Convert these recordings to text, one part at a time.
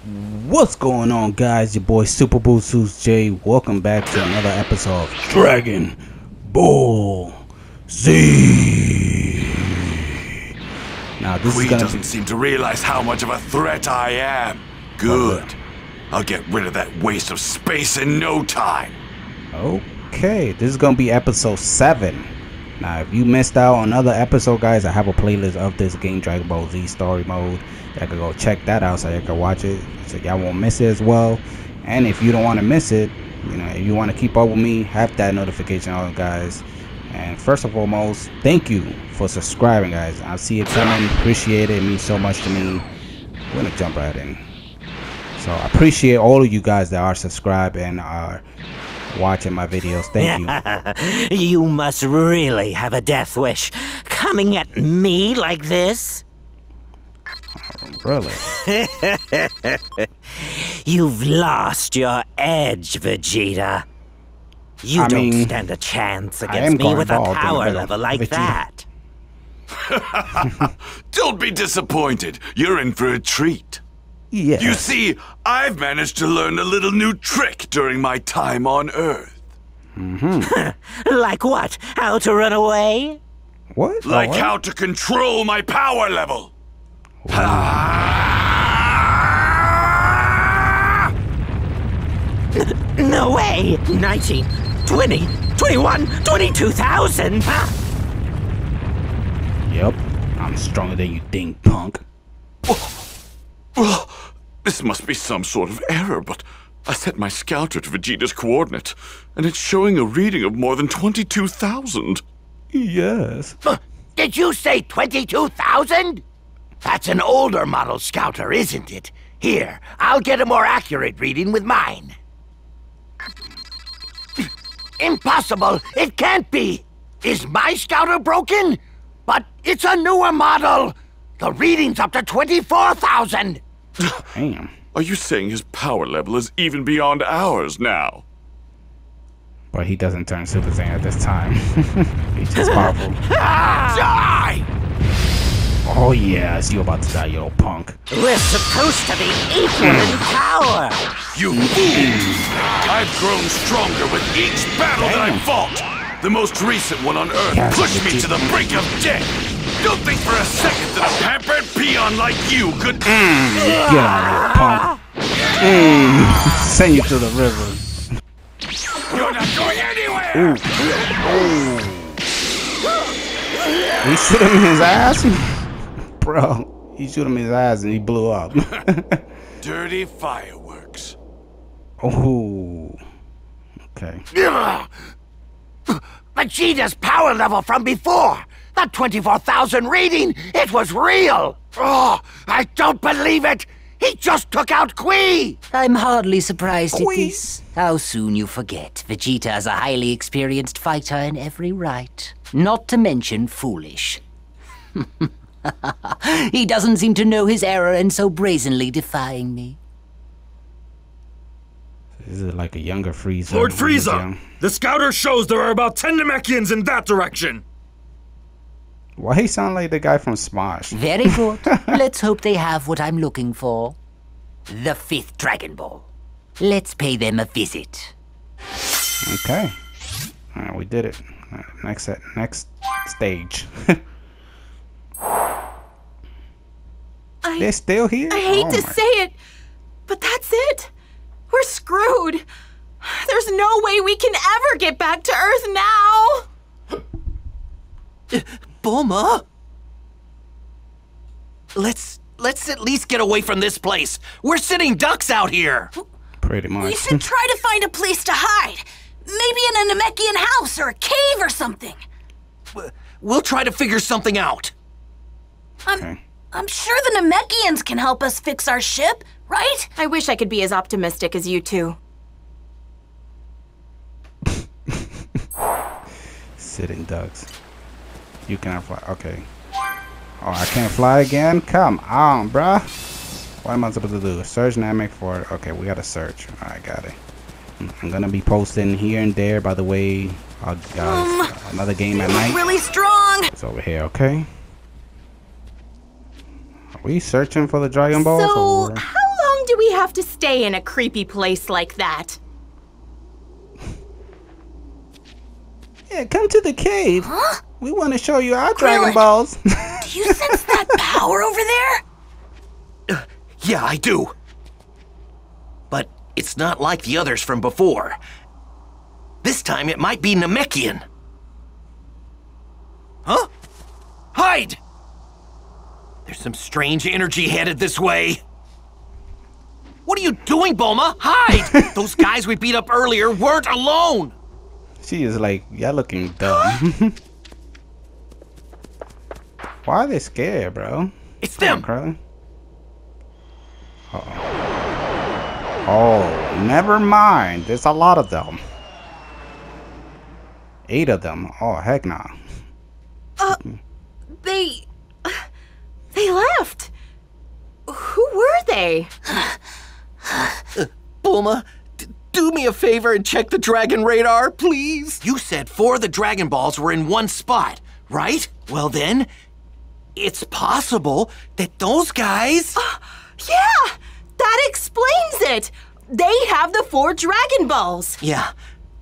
What's going on, guys? Your boy Super BooZeus J. Welcome back to another episode of Dragon Ball Z. Now this gonna doesn't be seem to realize how much of a threat I am. Good. I'll get rid of that waste of space in no time. okay. This is gonna be episode seven. Now, if you missed out on another episode, guys, I have a playlist of this game, Dragon Ball Z Story Mode. Y'all can go check that out so you can watch it, so y'all won't miss it as well. And if you don't want to miss it, you know, if you want to keep up with me, have that notification on, guys. And first and foremost, thank you for subscribing, guys. I see it coming. Appreciate it. It means so much to me. We're gonna jump right in. So I appreciate all of you guys that are subscribed and are watching my videos. Thank you. you must really have a death wish. Coming at me like this? Really? You've lost your edge, Vegeta. You I don't mean, stand a chance against me with a bald in the power middle. level like Vegeta. that. Don't be disappointed. You're in for a treat. Yeah. You see, I've managed to learn a little new trick during my time on Earth. Mm-hmm. Like what? How to run away? What? Oh, Like what? how to control my power level. Ah! No way! 19, 20, 21, 22,000! Yep. I'm stronger than you think, punk. Well, this must be some sort of error, but I set my scouter to Vegeta's coordinate, and it's showing a reading of more than 22,000. Yes. Did you say 22,000? That's an older model scouter, isn't it? Here, I'll get a more accurate reading with mine. Impossible! It can't be! Is my scouter broken? But it's a newer model! The reading's up to 24,000! Damn. Are you saying his power level is even beyond ours now? But he doesn't turn Super Saiyan at this time. He's just powerful. Ah! Die! Oh yes, you about to die, you old punk. We're supposed to be equal in power! You fool! I've grown stronger with each battle that I fought! The most recent one on Earth Yes, pushed me to the brink of death! Don't think for a second that a pampered peon like you could. Get out of here, punk. Mm. Send you to the river. You're not going anywhere! He shoot him in his ass? Bro, he shoot him in his eyes and he blew up. Dirty fireworks. oh. Okay. Ugh. Vegeta's power level from before! That 24,000 reading, it was real! Oh, I don't believe it! He just took out Cui! I'm hardly surprised at this. How soon you forget. Vegeta is a highly experienced fighter in every right. Not to mention foolish. he doesn't seem to know his error and so brazenly defying me. This is like a younger Frieza. Lord when he was Frieza! The scouter shows there are about 10 Namekians in that direction! Why he sound like the guy from Smosh? Very good. Let's hope they have what I'm looking for. The fifth Dragon Ball. Let's pay them a visit. Okay. Alright, we did it. Alright, next set, next stage. They're still here? I hate Oh to my- say it, but that's it. We're screwed. There's no way we can ever get back to Earth now. Bulma? Let's let's at least get away from this place. We're sitting ducks out here. Pretty much. We should try to find a place to hide. Maybe in a Namekian house or a cave or something. We'll try to figure something out. Um, okay. I'm sure the Namekians can help us fix our ship, right? I wish I could be as optimistic as you two. Sitting ducks. You cannot fly. Okay. Oh, I can't fly again? Come on, bruh. What am I supposed to do? Search Namek for it. Okay, we gotta search. Alright, got it. I'm gonna be posting here and there, by the way. Uh, guys, another game at night. Really strong. It's over here, okay? Are we searching for the Dragon Balls? So, or- how long do we have to stay in a creepy place like that? Yeah, come to the cave. Huh? We want to show you our Dragon Balls. Do you sense that power over there? Uh, yeah, I do. But it's not like the others from before. This time it might be Namekian. Huh? Hide! There's some strange energy headed this way. What are you doing, Bulma? Hide! Those guys we beat up earlier weren't alone! she is like, y'all looking dumb. Why are they scared, bro? It's Come on, them! Krillin. Uh-oh. Oh, never mind. There's a lot of them. Eight of them. Oh, heck nah. Uh, They. They left. Who were they? Bulma, d- do me a favor and check the dragon radar, please. You said four of the Dragon Balls were in one spot, right? Well then, it's possible that those guys. Yeah! That explains it! They have the four Dragon Balls! yeah,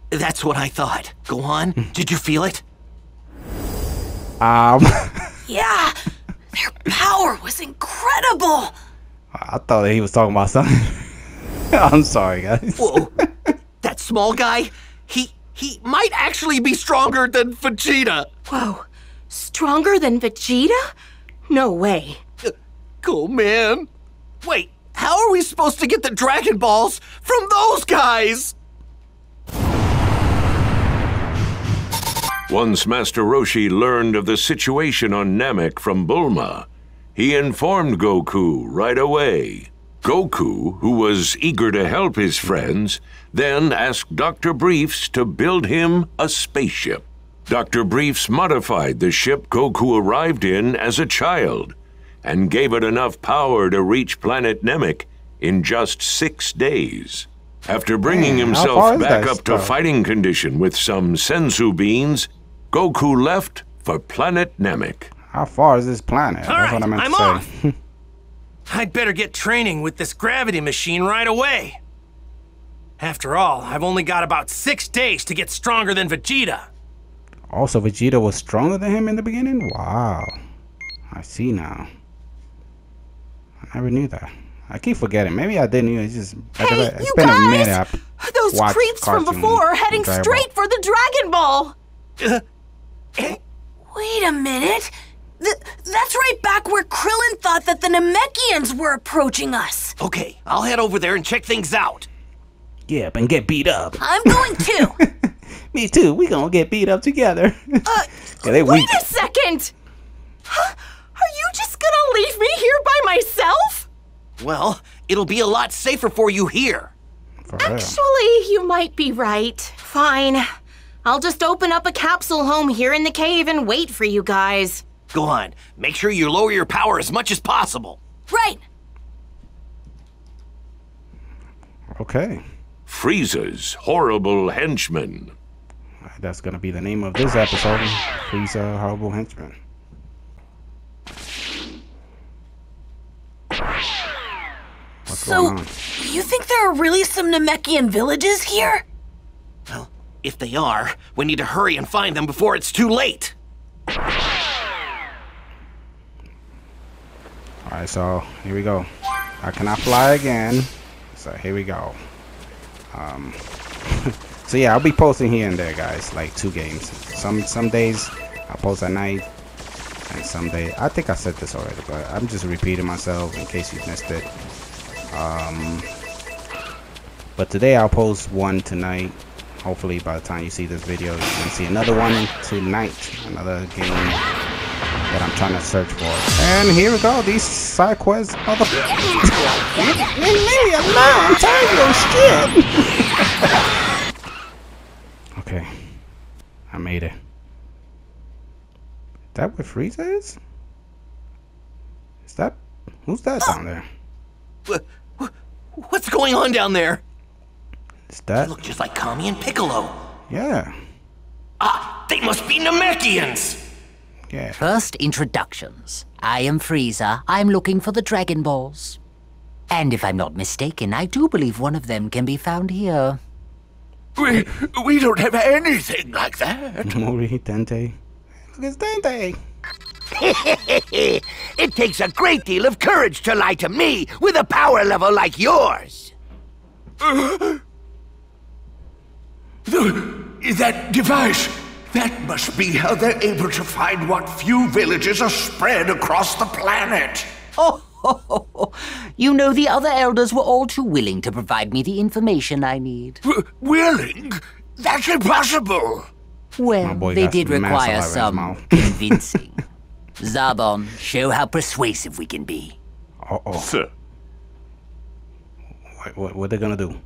that's what I thought. Go on. Did you feel it? Um, Yeah, their power was incredible. I thought he was talking about something. I'm sorry, guys. Whoa, that small guy. He he might actually be stronger than Vegeta. Whoa. Stronger than Vegeta? No way. Cool man. Wait, how are we supposed to get the Dragon Balls from those guys? Once Master Roshi learned of the situation on Namek from Bulma, he informed Goku right away. Goku, who was eager to help his friends, then asked Dr. Briefs to build him a spaceship. Dr. Briefs modified the ship Goku arrived in as a child and gave it enough power to reach planet Namek in just six days. After bringing Man, himself back up to fighting condition with some senzu beans, Goku left for planet Namek. How far is this planet? That's right, what I meant I'm to say. off. I'd better get training with this gravity machine right away. After all, I've only got about six days to get stronger than Vegeta. Also, Vegeta was stronger than him in the beginning? Wow. I see now. I never knew that. I keep forgetting. Maybe I didn't. It's just Hey, it's you been a guys! minute. I've Those creeps from before are heading straight for the Dragon Ball! Wait a minute. Th- that's right back where Krillin thought that the Namekians were approaching us. Okay, I'll head over there and check things out. Yep, and get beat up. I'm going too. Me too. We gonna get beat up together. Uh, Yeah, they wait weak. a second! Huh? Are you just gonna leave me here by myself? Well, it'll be a lot safer for you here. For real. Actually, you might be right. Fine. I'll just open up a capsule home here in the cave and wait for you guys. Go on, make sure you lower your power as much as possible. right. Okay. Frieza's horrible henchman. That's gonna be the name of this episode. Frieza Horrible Henchman. What's So, going on? you think there are really some Namekian villages here? Well, if they are, we need to hurry and find them before it's too late. Alright, so here we go. I cannot fly again. So here we go. Um So yeah, I'll be posting here and there guys, like two games. Some some days I'll post at night and some day I think I said this already, but I'm just repeating myself in case you missed it. Um but today I'll post one tonight. Hopefully by the time you see this video you can see another one tonight. Another game that I'm trying to search for. And here we go, these side quests. Motherfucker. Leave me alone, I'm tired shit. okay. I made it. Is that what Frieza is? Is that. Who's that down there? Wh- wh- What's going on down there? Is that. Look just like Kami and Piccolo. Yeah. Ah, they must be Namekians! Yeah. First, introductions. I am Frieza. I'm looking for the Dragon Balls. And if I'm not mistaken, I do believe one of them can be found here. We, we don't have anything like that. Moori, Dende. Look, it's Dende. it takes a great deal of courage to lie to me with a power level like yours. that device. That must be how they're able to find what few villages are spread across the planet. Oh, ho, ho, ho. you know the other elders were all too willing to provide me the information I need. W- willing? That's impossible. Well, boy they did require some convincing. Zarbon, show how persuasive we can be. Uh oh. Sir. What, what, what they gonna do?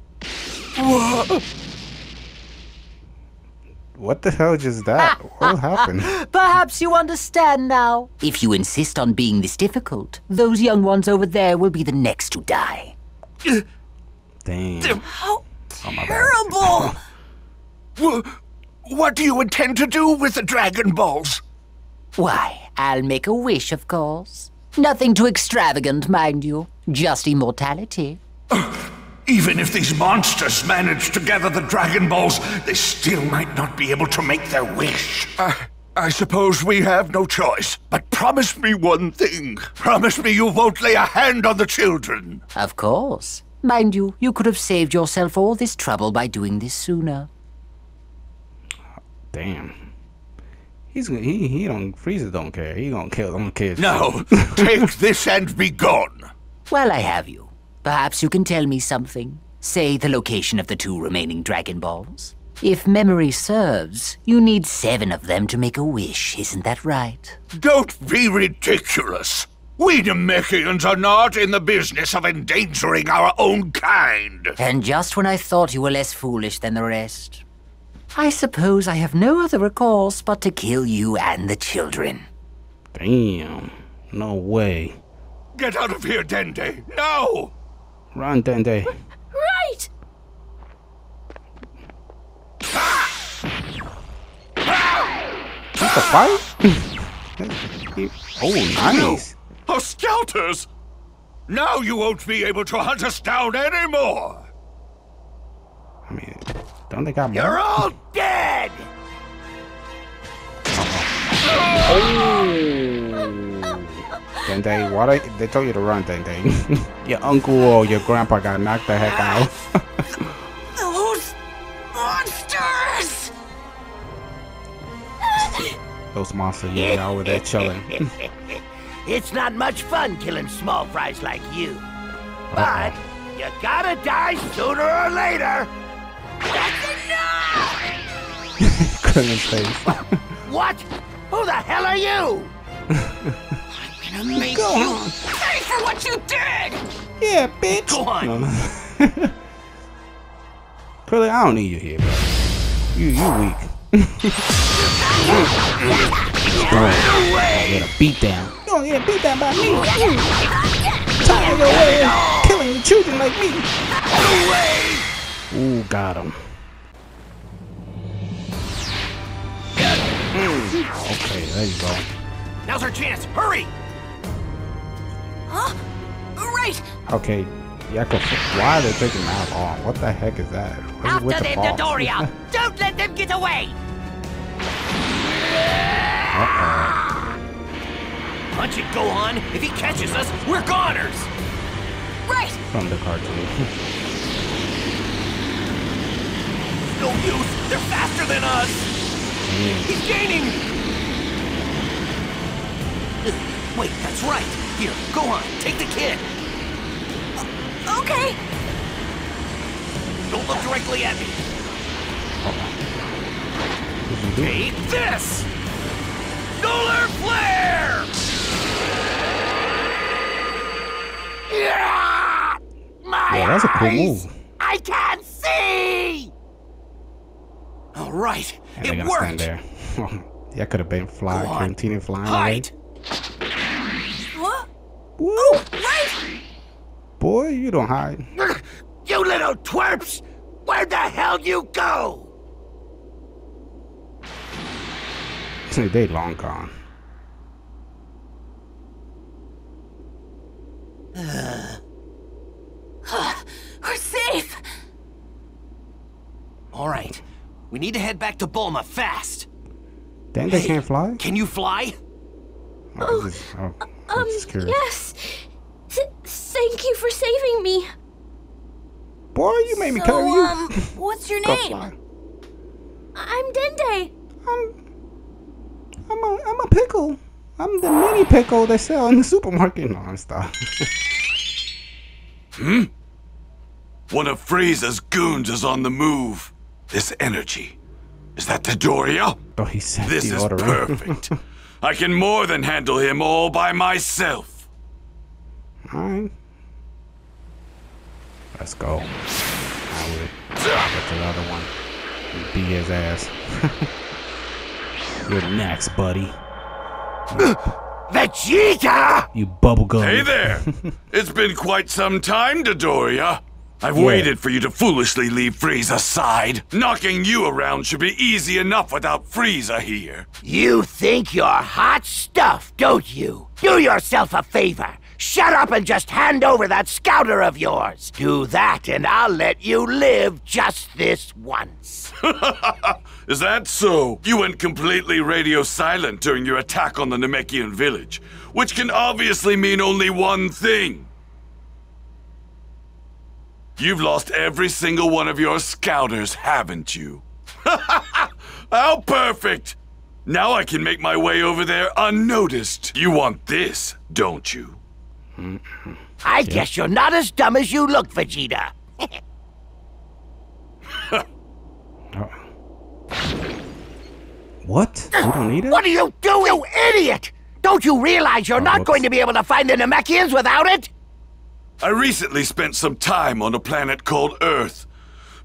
What the hell just that? What happened? Perhaps you understand now. If you insist on being this difficult, those young ones over there will be the next to die. Damn. How Oh, my bad. terrible! What do you intend to do with the Dragon Balls? Why, I'll make a wish, of course. Nothing too extravagant, mind you. Just immortality. Even if these monsters manage to gather the Dragon Balls, they still might not be able to make their wish. Uh, I suppose we have no choice. But promise me one thing. Promise me you won't lay a hand on the children. Of course. Mind you, you could have saved yourself all this trouble by doing this sooner. Damn. He's gonna- he he don't Frieza don't care. He gonna kill them kids. No, take this and be gone. Well, I have you. Perhaps you can tell me something. Say the location of the two remaining Dragon Balls. If memory serves, you need seven of them to make a wish, isn't that right? Don't be ridiculous. We Namekians are not in the business of endangering our own kind. And just when I thought you were less foolish than the rest. I suppose I have no other recourse but to kill you and the children. Damn. No way. Get out of here, Dende. Now! Run, Dende. Right! That's a fight? Oh, nice. Our scouters! Now you won't be able to hunt us down anymore! I mean, don't they got more? You're all dead! Dende, why they, they told you to run, Dende? your uncle or your grandpa got knocked the heck out. Those monsters! Those monsters, yeah, over there chilling. It's not much fun killing small fries like you. But you gotta die sooner or later. That's enough! Krillin's face. What? Who the hell are you? Gonna make you pay for what you did! yeah, bitch. Go on. No, I don't need you here, bro. You, you weak. oh, get a beat down. You don't get a beat down by me. Tired of your way of killing the children like me. Ooh, got him. Mm, Okay, there you go. Now's our chance. Hurry! Huh? Right! Okay, could, why are they taking that long? What the heck is that? After them, boss? Dodoria! Don't let them get away! Uh-oh. Punch it, Gohan! If he catches us, we're goners! Right! From the cartoon. No use! They're faster than us! He's gaining! Wait, that's right! Here, on, take the kid! Okay! Don't look directly at me! Take this! Solar Flare! Yeah! My Yeah, that's a cool eyes! move. I can't see! All right, And they're it gonna stand worked! there. yeah, could have been flying, Go on. continue flying Hide! What? Woo! Oh, right! Boy, you don't hide. You little twerps! Where'd the hell you go? they long gone. We're safe. All right. We need to head back to Bulma fast. Then they can't fly? Can you fly? Oh, oh, I'm Um, yes. Th- thank you for saving me. Boy, you made me So, carry you. um, what's your name? I'm Dende. I'm I'm a, I'm a pickle. I'm the mini pickle they sell in the supermarket. No, I'm stop. Hmm? One of Frieza's goons is on the move. This energy. Is that Dodoria? Oh, he said This is deodorant. perfect. I can more than handle him all by myself. Alright. Let's go. I would get the other one. and Beat his ass. You're next, buddy. Vegeta! You bubblegum. Hey there! it's been quite some time, Dodoria. I've Yeah. waited for you to foolishly leave Frieza aside. Knocking you around should be easy enough without Frieza here. You think you're hot stuff, don't you? Do yourself a favor. Shut up and just hand over that scouter of yours. Do that and I'll let you live just this once. Is that so? You went completely radio silent during your attack on the Namekian village, which can obviously mean only one thing. You've lost every single one of your scouters, haven't you? How perfect! Now I can make my way over there unnoticed. You want this, don't you? I guess you're not as dumb as you look, Vegeta. What? You don't need it? What are you doing, you idiot? Don't you realize you're oh, not going to be able to find the Namekians without it? I recently spent some time on a planet called Earth.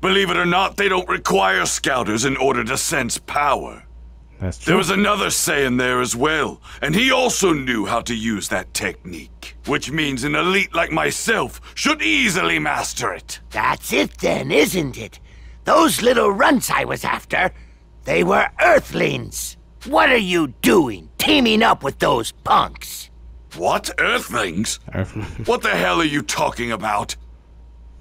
Believe it or not, they don't require scouters in order to sense power. That's true. There was another Saiyan there as well, and he also knew how to use that technique. Which means an elite like myself should easily master it. That's it then, isn't it? Those little runts I was after, they were Earthlings. What are you doing, teaming up with those punks? What? Earthlings? Earth- What the hell are you talking about?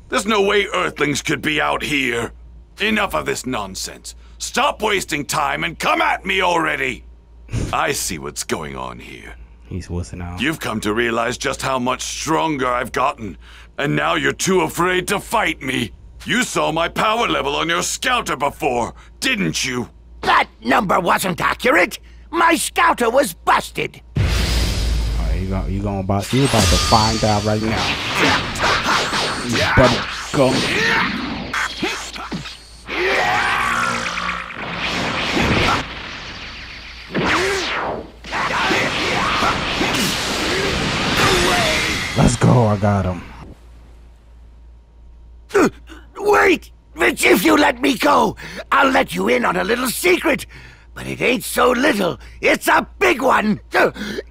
There's no way Earthlings could be out here. Enough of this nonsense. Stop wasting time and come at me already. I see what's going on here. He's wussing out. You've come to realize just how much stronger I've gotten, and now you're too afraid to fight me. You saw my power level on your scouter before, didn't you? That number wasn't accurate. My scouter was busted. You gonna you gonna about you about to find out right now. You go. Let's go. I got him. Wait! If you let me go, I'll let you in on a little secret. But it ain't so little. It's a big one.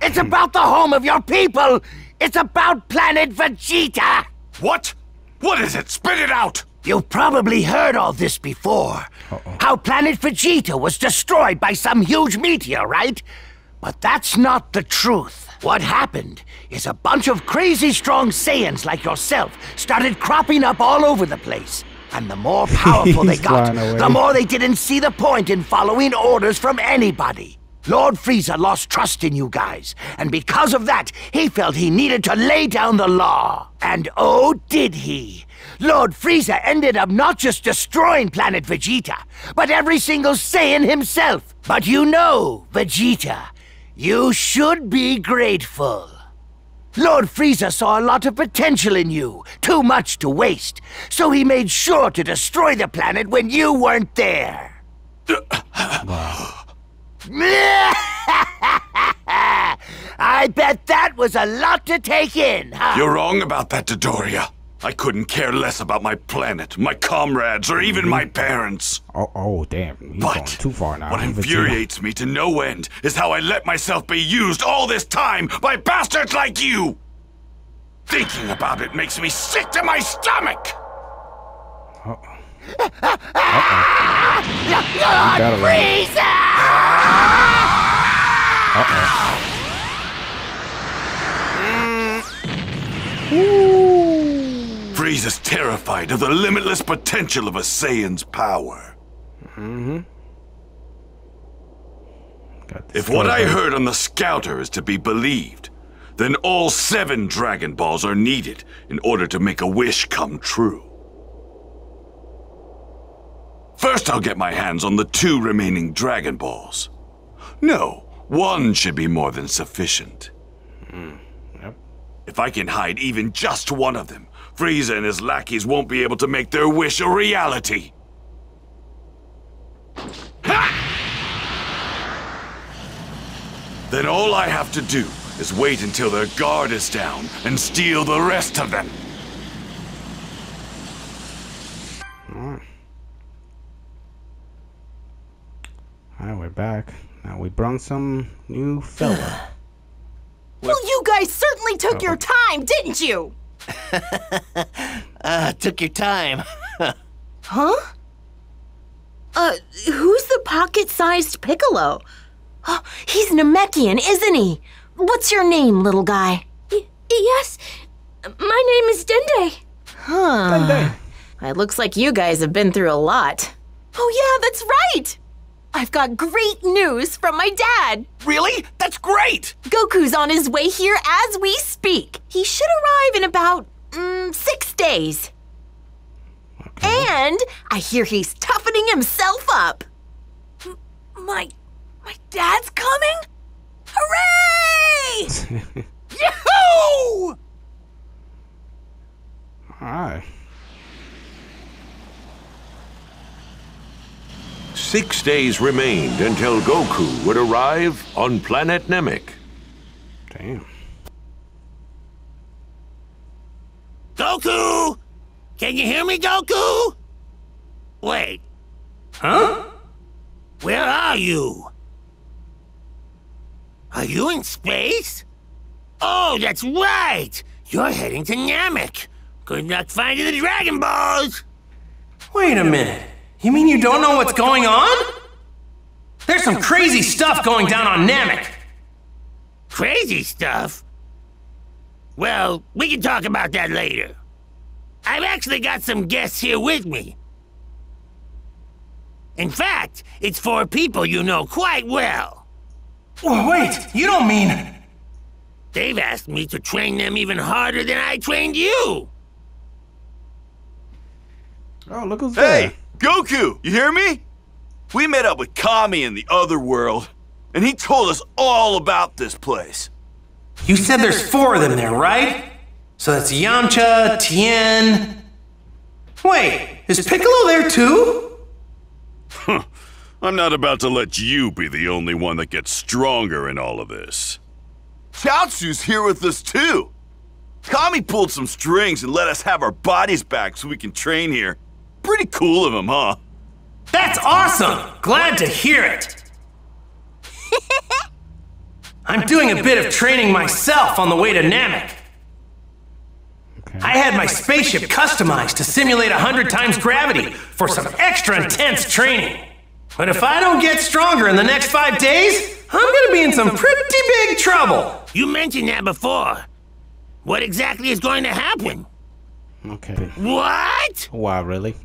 It's hmm. about the home of your people. It's about planet Vegeta. What? What is it? Spit it out! You've probably heard all this before. How planet Vegeta was destroyed by some huge meteor, right? But that's not the truth. What happened is a bunch of crazy strong Saiyans like yourself started cropping up all over the place. And the more powerful they got, the more they didn't see the point in following orders from anybody. Lord Frieza lost trust in you guys, and because of that, he felt he needed to lay down the law. And oh, did he! Lord Frieza ended up not just destroying planet Vegeta, but every single Saiyan himself. But you know, Vegeta, you should be grateful. Lord Frieza saw a lot of potential in you, too much to waste, so he made sure to destroy the planet when you weren't there. I bet that was a lot to take in, huh? You're wrong about that, Dodoria. I couldn't care less about my planet, my comrades, or even my parents. Oh, oh damn. He's But going too far now. What infuriates me to no end is how I let myself be used all this time by bastards like you! Thinking about it makes me sick to my stomach! Uh-oh. Lord gotta run. Frieza! Uh-oh. Frieza's terrified of the limitless potential of a Saiyan's power. Mm-hmm. If what I heard on the Scouter is to be believed, then all seven Dragon Balls are needed in order to make a wish come true. First, I'll get my hands on the two remaining Dragon Balls. No, one should be more than sufficient. If I can hide even just one of them, Frieza and his lackeys won't be able to make their wish a reality. Then all I have to do is wait until their guard is down and steal the rest of them. Alright, we're back. Now we brought some new fella. Well, you guys certainly took your time, didn't you? uh, took your time. Huh? Uh, who's the pocket-sized Piccolo? Oh, he's Namekian, isn't he? What's your name, little guy? yes, my name is Dende. Huh. Dende. It looks like you guys have been through a lot. Oh yeah, that's right! I've got great news from my dad. Really? That's great! Goku's on his way here as we speak. He should arrive in about mm, six days. Okay. And I hear he's toughening himself up. M my, my dad's coming? Hooray! Yahoo! Alright. Six days remained until Goku would arrive on planet Namek. Damn. Goku! Can you hear me, Goku? Wait. Huh? Where are you? Are you in space? Oh, that's right! You're heading to Namek. Good luck finding the Dragon Balls! Wait a minute. You mean you don't know what's going on? There's some crazy stuff going down on Namek. Crazy stuff? Well, we can talk about that later. I've actually got some guests here with me. In fact, it's four people you know quite well. Oh, wait, you don't mean... They've asked me to train them even harder than I trained you. Oh, look who's hey, there. Goku, you hear me? We met up with Kami in the other world, and he told us all about this place. You said there's four of them there, right? So that's Yamcha, Tien. Wait, is Piccolo there too? I'm not about to let you be the only one that gets stronger in all of this. Chaozu's here with us too. Kami pulled some strings and let us have our bodies back so we can train here. Pretty cool of him, huh? That's awesome! Glad to hear it! I'm doing a bit of training myself on the way to Namek. I had my spaceship customized to simulate a hundred times gravity for some extra intense training. But if I don't get stronger in the next five days, I'm gonna be in some pretty big trouble. You mentioned that before. What exactly is going to happen? Okay. What? Why, really?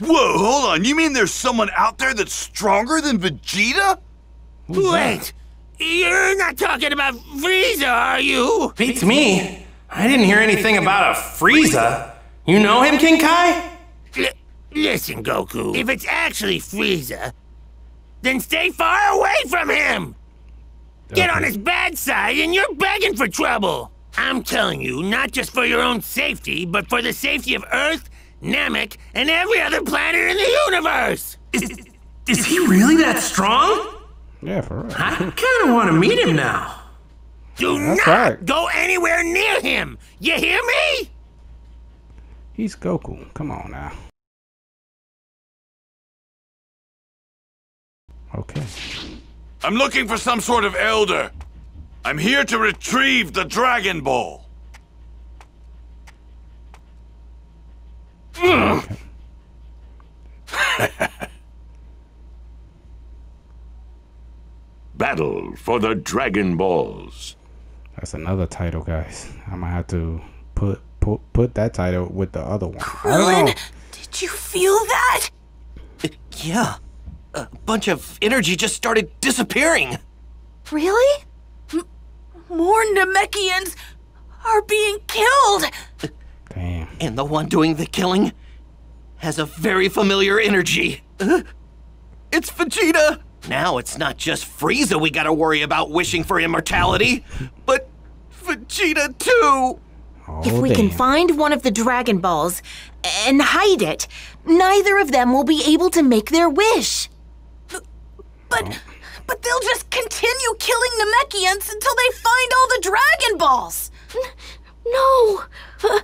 Whoa, hold on. You mean there's someone out there that's stronger than Vegeta? Who's Wait, that? you're not talking about Frieza, are you? Beats me. I didn't hear anything about a Frieza. You know him, King Kai? L listen, Goku. If it's actually Frieza, then stay far away from him! Okay. Get on his bad side and you're begging for trouble! I'm telling you, not just for your own safety, but for the safety of Earth, Namek, and every other planet in the universe! Is, is he really that strong? Yeah, for real. I kind of want to meet him now. Do That's not right. go anywhere near him! You hear me? He's Goku. Come on now. Okay. I'm looking for some sort of elder. I'm here to retrieve the Dragon Ball. Okay. Battle for the Dragon Balls. That's another title, guys. I might have to put put put that title with the other one. Krillin, know. did you feel that? Yeah. A bunch of energy just started disappearing. Really? M- more Namekians are being killed. Damn. And the one doing the killing has a very familiar energy. Uh, It's Vegeta! Now it's not just Frieza we gotta worry about wishing for immortality, but Vegeta too! if Oh, we can find one of the Dragon Balls and hide it, neither of them will be able to make their wish. But but they'll just continue killing Namekians until they find all the Dragon Balls. No! Uh,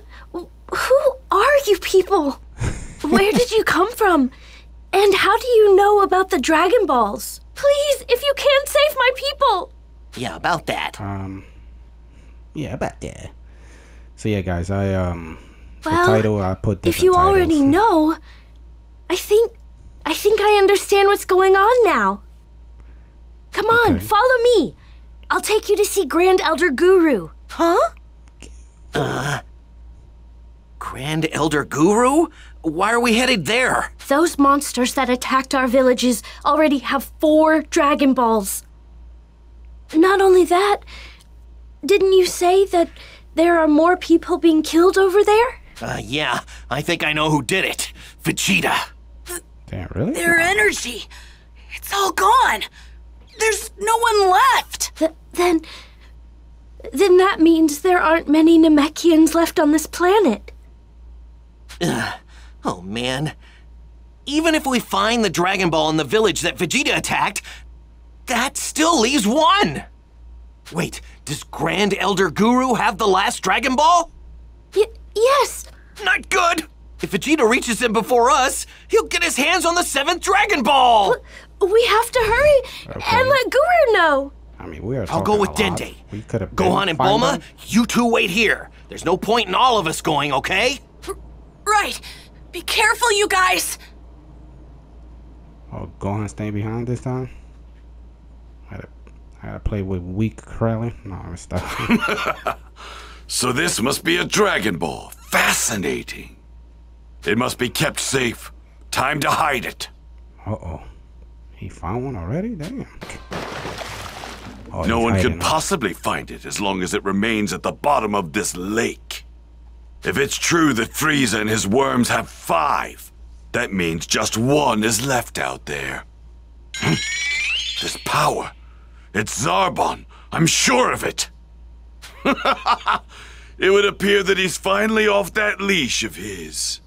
who are you people? Where did you come from? And how do you know about the Dragon Balls? Please, if you can, save my people! Yeah, about that. Um. Yeah, about that. So yeah, guys, I um. Well, the title I put. If you different already know, I think I think I understand what's going on now. Come on, Okay. follow me. I'll take you to see Grand Elder Guru. Huh? Grand Elder Guru? Why are we headed there? Those monsters that attacked our villages already have four Dragon Balls. Not only that, didn't you say that there are more people being killed over there? Uh, yeah, I think I know who did it. Vegeta. Damn, really? Their energy, it's all gone. There's no one left. Th- then. Then that means there aren't many Namekians left on this planet. Oh man. Even if we find the Dragon Ball in the village that Vegeta attacked, that still leaves one! Wait, does Grand Elder Guru have the last Dragon Ball? Y- yes! Not good! If Vegeta reaches him before us, he'll get his hands on the seventh Dragon Ball! We have to hurry and let Guru know. I mean, we are. I'll go with a. Dende. We could have. Gohan and Bulma, you two wait here. There's no point in all of us going, okay? Right. Be careful, you guys. Oh, Gohan staying behind this time. I gotta, I gotta play with weak Krillin. No, I'm stop. So this must be a Dragon Ball. Fascinating. It must be kept safe. Time to hide it. uh oh, he found one already. Damn. Oh, no one could possibly find it as long as it remains at the bottom of this lake. If it's true that Frieza and his worms have five, that means just one is left out there. Hmm. this power. It's Zarbon. I'm sure of it. it would appear that he's finally off that leash of his.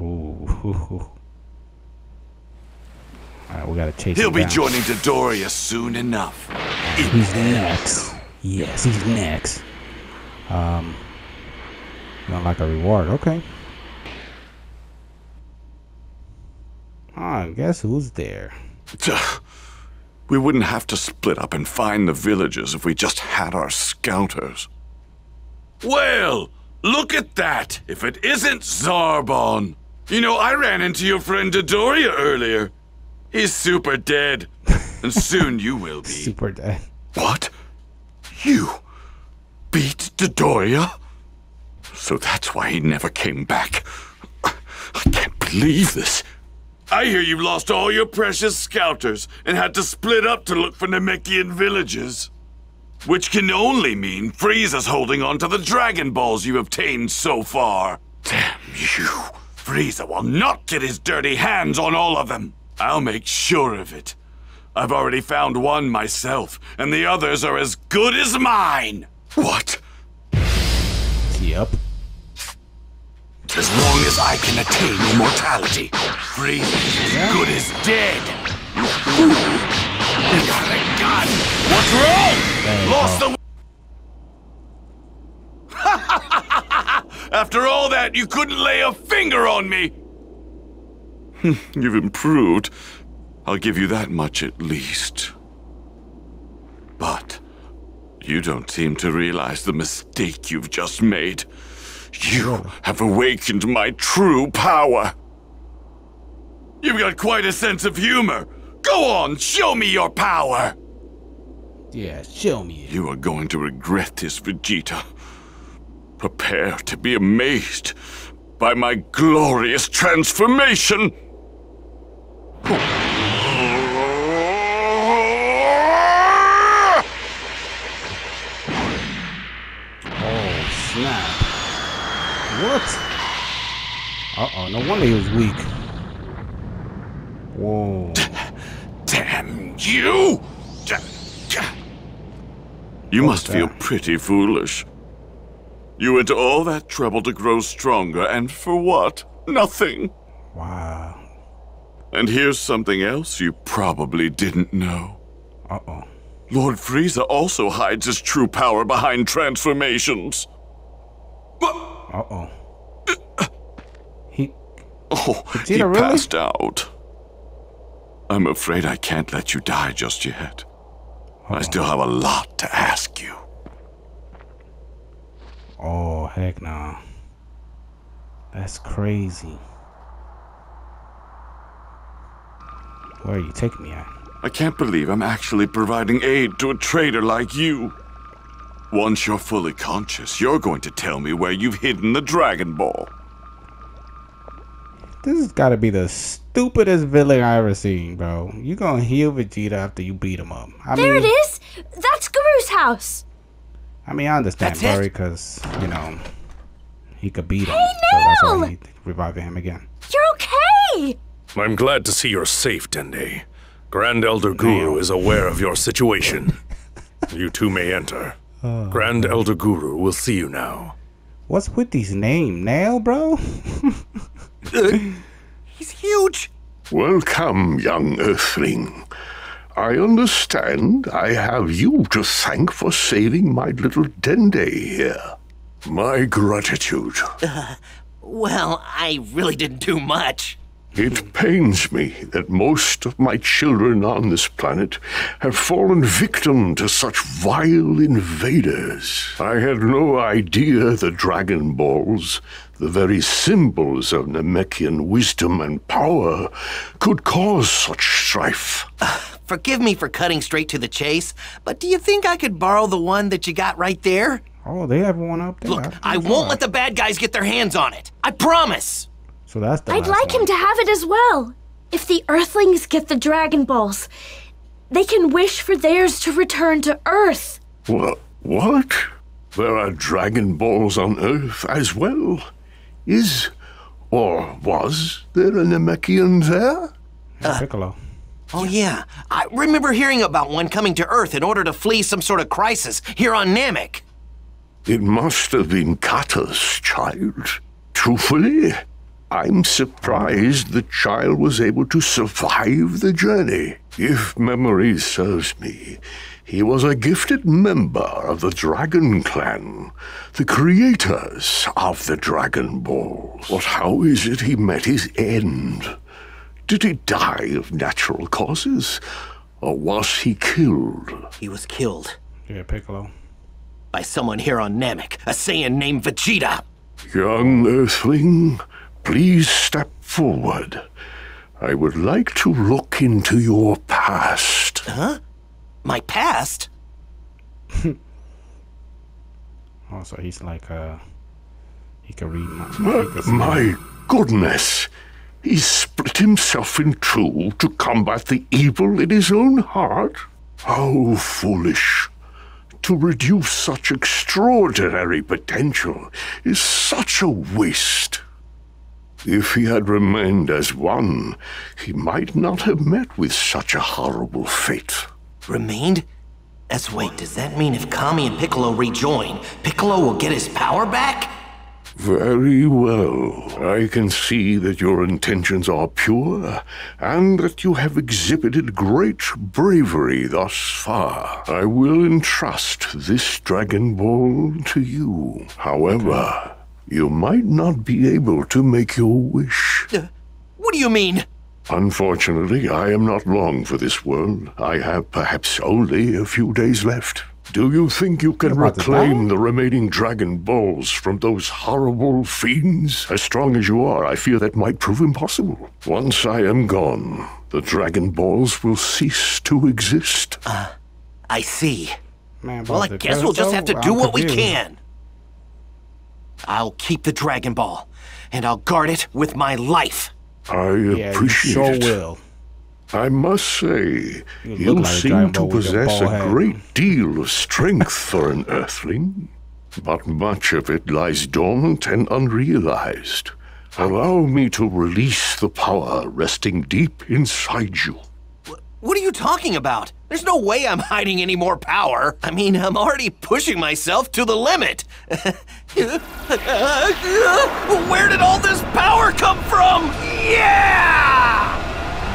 Ooh. All right, we gotta chase He'll be down. joining Dodoria soon enough. He's next. Yes, he's next. Um, want like a reward? Okay. Ah, guess who's there? We wouldn't have to split up and find the villagers if we just had our scouters. Well, look at that! If it isn't Zarbon! You know, I ran into your friend Dodoria earlier. He's super dead. And soon you will be. Super dead. What? You beat Dodoria? So that's why he never came back. I can't believe this. I hear you've lost all your precious scouters and had to split up to look for Namekian villages. Which can only mean Frieza's holding on to the Dragon Balls you obtained so far. Damn you. Frieza will not get his dirty hands on all of them. I'll make sure of it. I've already found one myself, and the others are as good as mine. What? Yep. As long as I can attain immortality, Frieza is as good as dead. You got a gun. What's wrong? Lost the. After all that, you couldn't lay a finger on me. You've improved. I'll give you that much at least. But you don't seem to realize the mistake you've just made. You have awakened my true power. You've got quite a sense of humor. Go on, show me your power. Yeah, show me. You are going to regret this, Vegeta. Prepare to be amazed by my glorious transformation. Oh, snap. What? Uh-oh, no wonder he was weak. Whoa. Damn you! You must feel pretty foolish. You went to all that trouble to grow stronger, and for what? Nothing. Wow. And here's something else you probably didn't know. Uh-oh. Lord Frieza also hides his true power behind transformations. Uh-oh. He... Oh, he Vegeta, really? passed out. I'm afraid I can't let you die just yet. I still have a lot to ask you. Oh, heck nah. That's crazy. Where are you taking me at? I can't believe I'm actually providing aid to a traitor like you. Once you're fully conscious, you're going to tell me where you've hidden the Dragon Ball. This has got to be the stupidest villain I've ever seen, bro. You gonna heal Vegeta after you beat him up. I there mean, it is! That's Guru's house! I mean, I understand, That's it? Barry, because, you know, he could beat him. Hey, so that's why Nail! he reviving him again. You're okay! I'm glad to see you're safe, Dende. Grand Elder Guru oh. is aware of your situation. you two may enter. Oh, Grand Elder Guru will see you now. What's with these name Nail, bro? He's huge. Welcome, young Earthling. I understand I have you to thank for saving my little Dende here. My gratitude. Uh, well, I really didn't do much. It pains me that most of my children on this planet have fallen victim to such vile invaders. I had no idea the Dragon Balls, the very symbols of Namekian wisdom and power, could cause such strife. Forgive me for cutting straight to the chase, but do you think I could borrow the one that you got right there? Oh, they have one up there. Look, I won't let the bad guys get their hands on it. I promise. So that's the I'd like one. him to have it as well. If the Earthlings get the Dragon Balls, they can wish for theirs to return to Earth. What? What? There are Dragon Balls on Earth as well? Is, or was, there a Namekian there? Piccolo. Oh, yeah. I remember hearing about one coming to Earth in order to flee some sort of crisis here on Namek. It must have been Kata's child. Truthfully, I'm surprised the child was able to survive the journey. If memory serves me, he was a gifted member of the Dragon Clan, the creators of the Dragon Balls. But how is it he met his end? Did he die of natural causes? Or was he killed? He was killed Yeah, Piccolo. by someone here on Namek, a Saiyan named Vegeta. Young Earthling, please step forward. I would like to look into your past. Huh? My past? Oh, so he's like, uh, he can read my. My, he can see my goodness! He himself in two to combat the evil in his own heart? How foolish! To reduce such extraordinary potential is such a waste. If he had remained as one, he might not have met with such a horrible fate. Remained? As wait, does that mean if Kami and Piccolo rejoin, Piccolo will get his power back? Very well. I can see that your intentions are pure, and that you have exhibited great bravery thus far. I will entrust this Dragon Ball to you. However, you might not be able to make your wish. Uh, what do you mean? Unfortunately, I am not long for this world. I have perhaps only a few days left. Do you think you can You're about to reclaim the remaining Dragon Balls from those horrible fiends? As strong as you are, I fear that might prove impossible. Once I am gone, the Dragon Balls will cease to exist. Uh, I see. Man, Well, I guess we'll just have to I'm do what we can. I'll keep the Dragon Ball, and I'll guard it with my life. I Yeah, you appreciate sure it. will. I must say, You you, like seem to Ball with your possess a head. great deal of strength for an Earthling, but much of it lies dormant and unrealized. Allow me to release the power resting deep inside you. What are you talking about? There's no way I'm hiding any more power. I mean, I'm already pushing myself to the limit. Where did all this power come from? Yeah!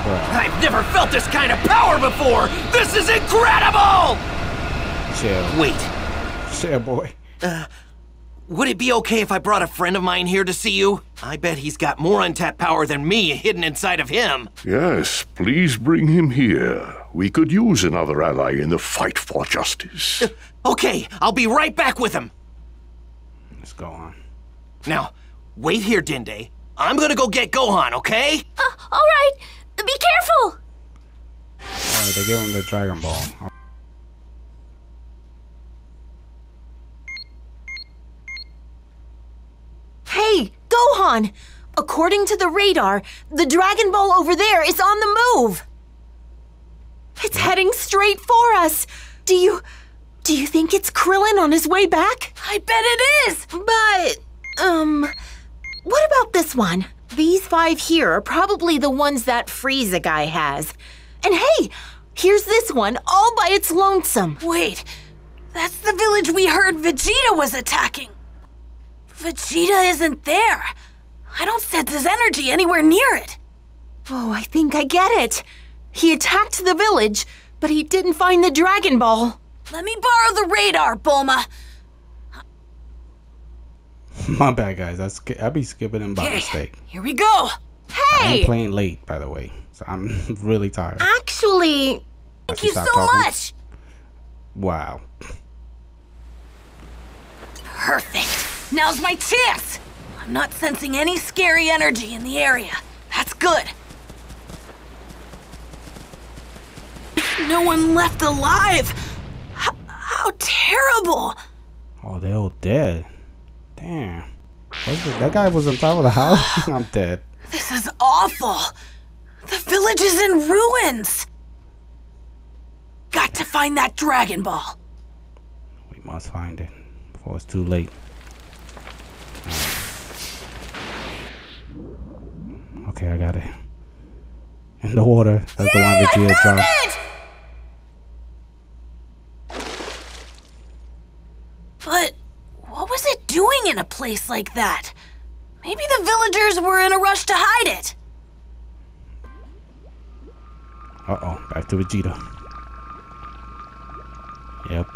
I've never felt this kind of power before! This is incredible! Chill. Wait, Chill, boy. Uh, would it be okay if I brought a friend of mine here to see you? I bet he's got more untapped power than me hidden inside of him. Yes, please bring him here. We could use another ally in the fight for justice. Okay, I'll be right back with him. Let's go on. Now, wait here, Dende. I'm gonna go get Gohan, okay? Uh, all right. Be careful. Alright, they give him the Dragon Ball. Hey, Gohan! According to the radar, the Dragon Ball over there is on the move. It's heading straight for us. Do you do you think it's Krillin on his way back? I bet it is! But um what about this one? These five here are probably the ones that Frieza guy has. And hey, here's this one all by its lonesome. Wait, that's the village we heard Vegeta was attacking. Vegeta isn't there. I don't sense his energy anywhere near it. Oh, I think I get it. He attacked the village, but he didn't find the Dragon Ball. Let me borrow the radar, Bulma. My bad, guys. I I be skipping them by Okay, mistake. Here we go. Hey! I'm playing late, by the way, so I'm really tired. Actually, Thank you so much. Wow. Perfect. Now's my chance. I'm not sensing any scary energy in the area. That's good. No one left alive. How, how terrible. Oh, they're all dead. Damn. What's the- that guy was on top of the house. I'm dead. This is awful. The village is in ruins. Got to find that Dragon Ball. We must find it before it's too late. Okay, I got it. In the water. That's the one that Vegeta dropped. But what was it doing in a place like that? Maybe the villagers were in a rush to hide it. Uh oh, back to Vegeta. Yep.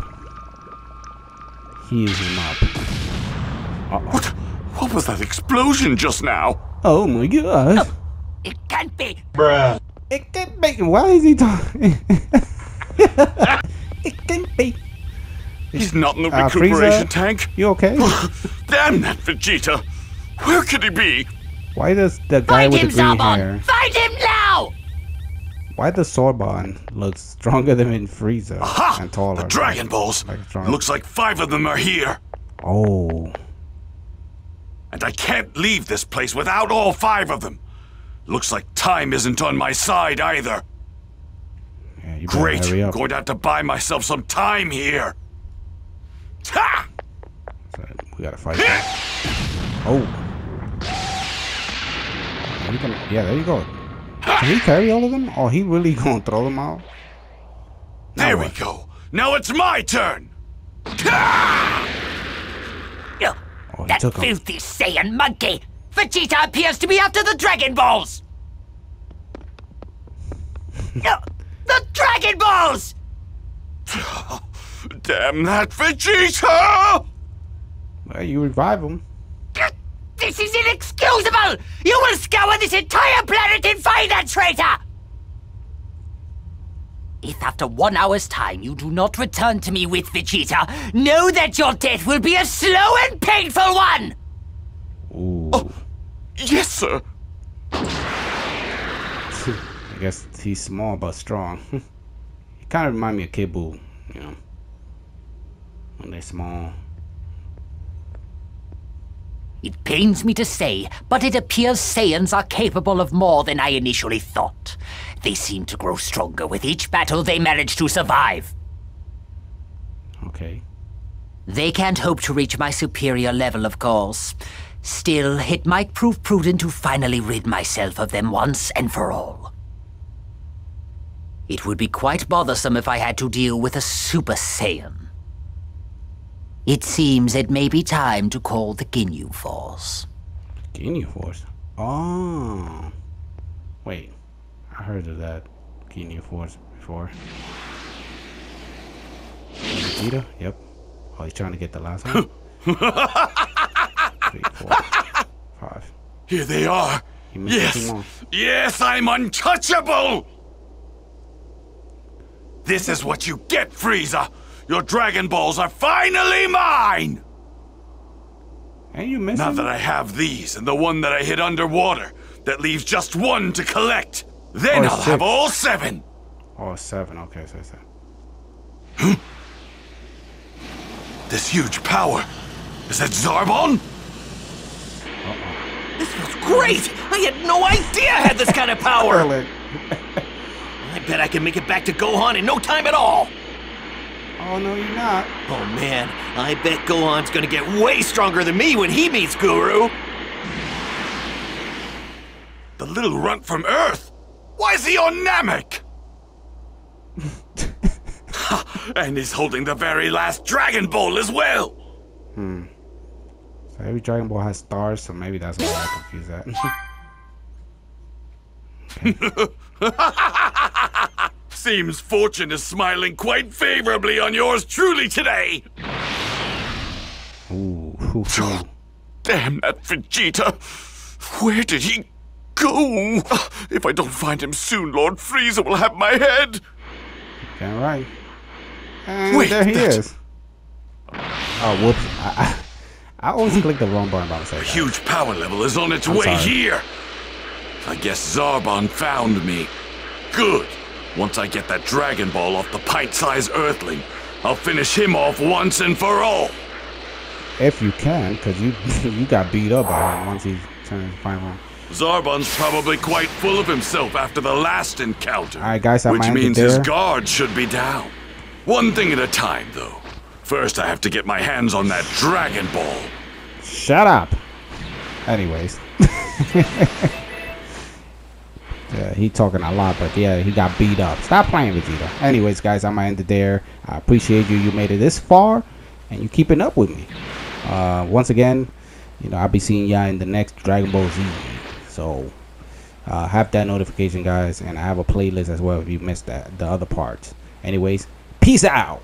Heals him up. Uh oh. What was that explosion just now? Oh my god. It can't be. Bruh. It can't be. Why is he talking? it can't be. He's not in the Uh, recuperation Frieza? tank. You okay? Damn that Vegeta! Where could he be? Why does the guy Find with him, the green Zarbon! hair? Find him now! Why does Zarbon look stronger than in Frieza Ha! and taller? The Dragon Balls! Like Looks like five of them are here. Oh, And I can't leave this place without all five of them. Looks like time isn't on my side either. yeah, you Great. hurry up. Going to have to buy myself some time here. Ha! So, we gotta fight. that. Oh. He can- yeah, there you go. Can he carry all of them? Or he really gonna throw them out? There we go. Now it's my turn. Oh, that filthy Saiyan monkey! Vegeta appears to be after the Dragon Balls! the Dragon Balls! Damn that Vegeta! Well, you revive him. This is inexcusable! You will scour this entire planet and find that traitor! If after one hour's time you do not return to me with Vegeta, know that your death will be a slow and painful one! Ooh. Oh, yes, sir. I guess he's small but strong. he kind of remind me of Kid Buu, you know. When they're small. It pains me to say, but it appears Saiyans are capable of more than I initially thought. They seem to grow stronger with each battle they manage to survive. Okay. They can't hope to reach my superior level, of course. Still, it might prove prudent to finally rid myself of them once and for all. It would be quite bothersome if I had to deal with a Super Saiyan. It seems it may be time to call the Ginyu Force. Ginyu Force? Oh. Wait. I heard of that Ginyu Force before. Vegeta? Yep. Oh, he's trying to get the last one? Three, four, five. Here they are. You Yes, yes, I'm untouchable! This is what you get, Frieza! Your Dragon Balls are finally mine! And you missing? Now that I have these and the one that I hid underwater, that leaves just one to collect. Then Oh, I'll have six. all seven. Oh, seven. Okay, so seven. Hmm? This huge power. Is that Zarbon? This feels great! I had no idea I had this kind of power! I bet I can make it back to Gohan in no time at all! Oh, no, you're not. Oh man, I bet Gohan's gonna get way stronger than me when he meets Guru! The little runt from Earth? Why is he on Namek? And he's holding the very last Dragon Ball as well! Hmm. So every Dragon Ball has stars, so maybe that's why I confuse that. Seems fortune is smiling quite favorably on yours truly today. Ooh, ooh. Damn that Vegeta! Where did he go? If I don't find him soon, Lord Frieza will have my head. Damn right. And Wait, there he that- is. Oh, whoops. I, I, I always click the wrong button by mistake. A huge power level is on its I'm way sorry. here. I guess Zarbon found me. Good. Once I get that Dragon Ball off the pint-sized Earthling, I'll finish him off once and for all. If you can, because you you got beat up by him once he turned final. Zarbon's probably quite full of himself after the last encounter. Alright, guys, I which might end it means his guard should be down. One thing at a time, though. First, I have to get my hands on that Dragon Ball. Shut up. Anyways. yeah, he talking a lot, but yeah, he got beat up. Stop playing Vegeta. Anyways, guys, I'm gonna end it there. I appreciate you. You made it this far, and you keeping up with me. Uh, once again, you know I'll be seeing y'all in the next Dragon Ball Z. So uh, have that notification, guys, and I have a playlist as well if you missed that the other parts. Anyways, peace out.